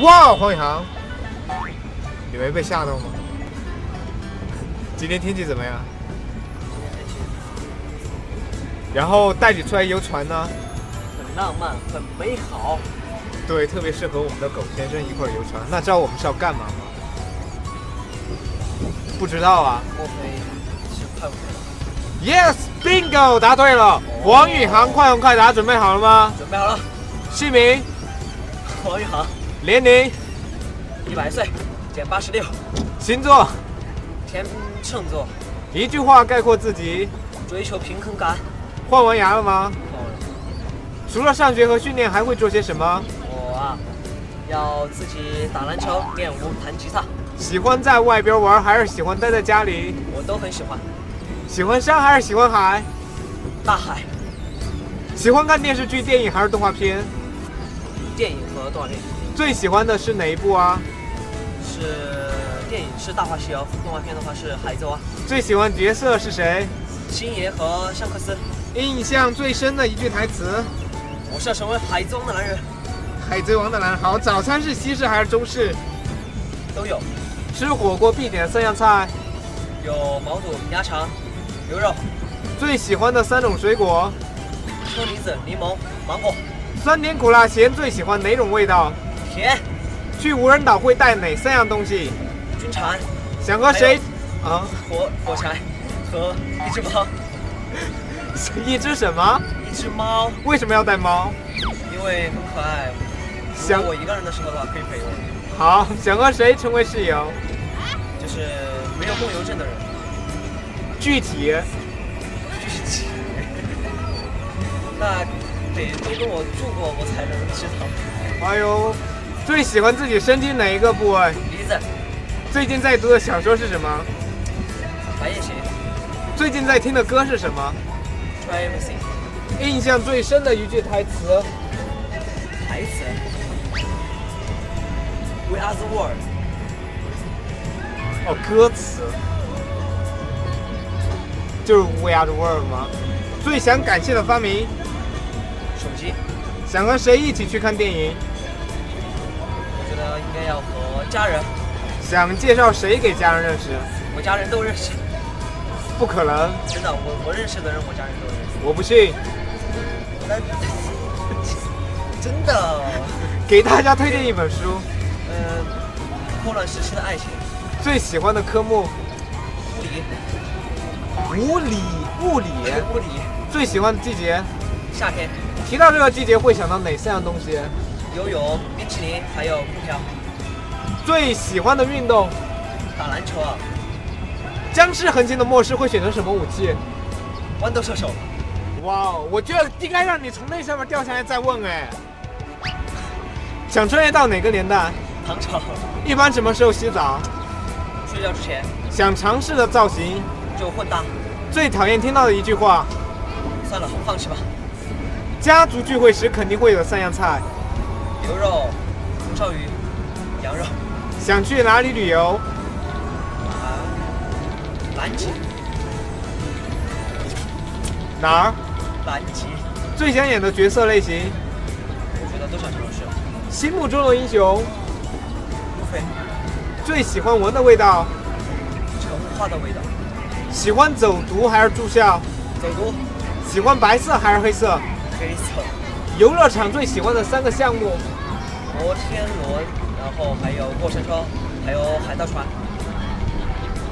哇，黄宇航，你没被吓到吗？今天天气怎么样？然后带你出来游船呢？很浪漫，很美好。对，特别适合我们的狗先生一块儿游船。那知道我们是要干嘛吗？不知道啊。莫非是快问快答？Yes，Bingo，答对了。黄宇航，快问快答，准备好了吗？准备好了，姓名、黄宇航，年龄、一百岁，减八十六，星座，天秤座，一句话概括自己。追求平衡感。换完牙了吗？换了，除了上学和训练，还会做些什么？我啊，要自己打篮球、练舞、弹吉他，喜欢在外边玩，还是喜欢待在家里？我都很喜欢。喜欢山还是喜欢海？大海、喜欢看电视剧、电影还是动画片？电影和动画片。最喜欢的是哪一部啊？是电影是《大话西游》，动画片的话是《海贼王》。最喜欢角色是谁？星爷和香克斯，印象最深的一句台词？我是要成为海贼王的男人，海贼王的男人好。早餐是西式还是中式？都有，吃火锅必点的三样菜。有毛肚、鸭肠、牛肉、最喜欢的三种水果？车厘子、柠檬、芒果、酸甜苦辣咸，最喜欢哪种味道？甜、去无人岛会带哪三样东西？军铲、想和谁？啊，火火柴和一只猫，一只什么？一只猫，为什么要带猫？因为很可爱。如想果我一个人的时候的话，可以陪我，好，想和谁成为室友？就是没有梦游症的人。具体具体，那得都跟我住过，我才能知道。哎呦，最喜欢自己身体哪一个部位？鼻子、最近在读的小说是什么？白夜行、最近在听的歌是什么？Try everything，印象最深的一句台词？台词。We are the world，哦，歌词。就是 We Are the World 吗？最想感谢的发明？手机，想和谁一起去看电影？应该要和家人，想介绍谁给家人认识？我家人都认识。不可能，真的，我我认识的人，我家人都认识。我不信。那 真的，给大家推荐一本书，嗯，混乱时期的爱情，最喜欢的科目？物理，物理，物理。物理，最喜欢的季节？夏天，提到这个季节会想到哪三样东西？游泳、冰淇淋，还有空调。最喜欢的运动？打篮球啊，僵尸横行的末世会选择什么武器？豌豆射手，哇哦，我觉得应该让你从那上面掉下来再问哎。想穿越到哪个年代？唐朝。一般什么时候洗澡？睡觉之前想尝试的造型？就混搭。最讨厌听到的一句话？算了，放弃吧。家族聚会时肯定会有三样菜。牛肉、红烧鱼、羊肉。想去哪里旅游？啊，南极，哪儿？南极，最想演的角色类型？我觉得都想尝试。心目中的英雄？路飞，最喜欢闻的味道？橙花的味道。喜欢走读还是住校？走读，喜欢白色还是黑色？黑色。游乐场最喜欢的三个项目？摩天轮，然后还有过山车，还有海盗船。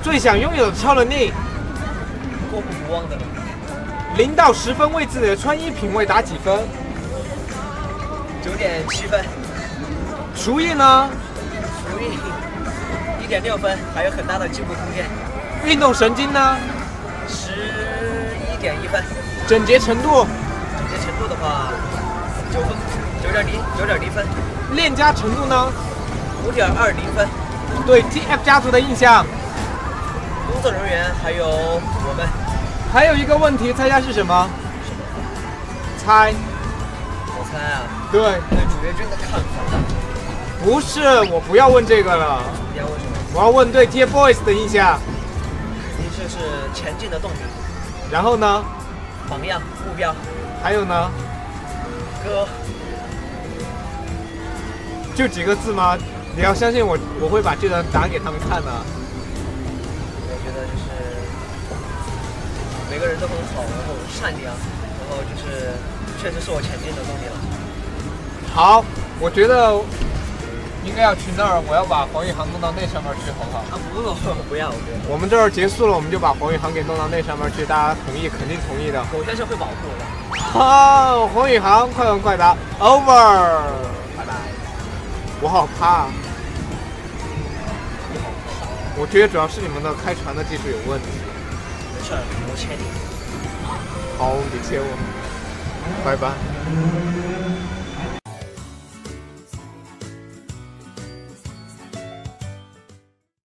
最想拥有的超能力？过目不忘的人。零到十分为自己的穿衣品味打几分？九点七分。厨艺呢？厨艺一点六分，还有很大的进步空间。运动神经呢？十一点一分。整洁程度？整洁程度的话，九分，九点零，九点零分。恋家程度呢？五点二零分。对 TF 家族的印象？工作人员还有我们。还有一个问题，猜下是什么？猜。我猜啊。对。对主角君的看法。不是，我不要问这个了。你要问什么？我要问对 TFBOYS 的印象。你这是前进的动力。然后呢？榜样、目标。还有呢？歌。就几个字吗？你要相信我，我会把这段打给他们看的。我觉得就是每个人都很好，然后善良，然后就是确实是我前进的动力了。好，我觉得应该要去那儿，我要把黄宇航弄到那上面去，好不好？啊不不不要不要，我们这儿结束了，我们就把黄宇航给弄到那上面去，大家同意，肯定同意的。我先生会保护我的。好，黄宇航，快问快答，over。拜拜。我好怕。我觉得主要是你们的开船的技术有问题。没事，我切你。好，你切我。拜拜。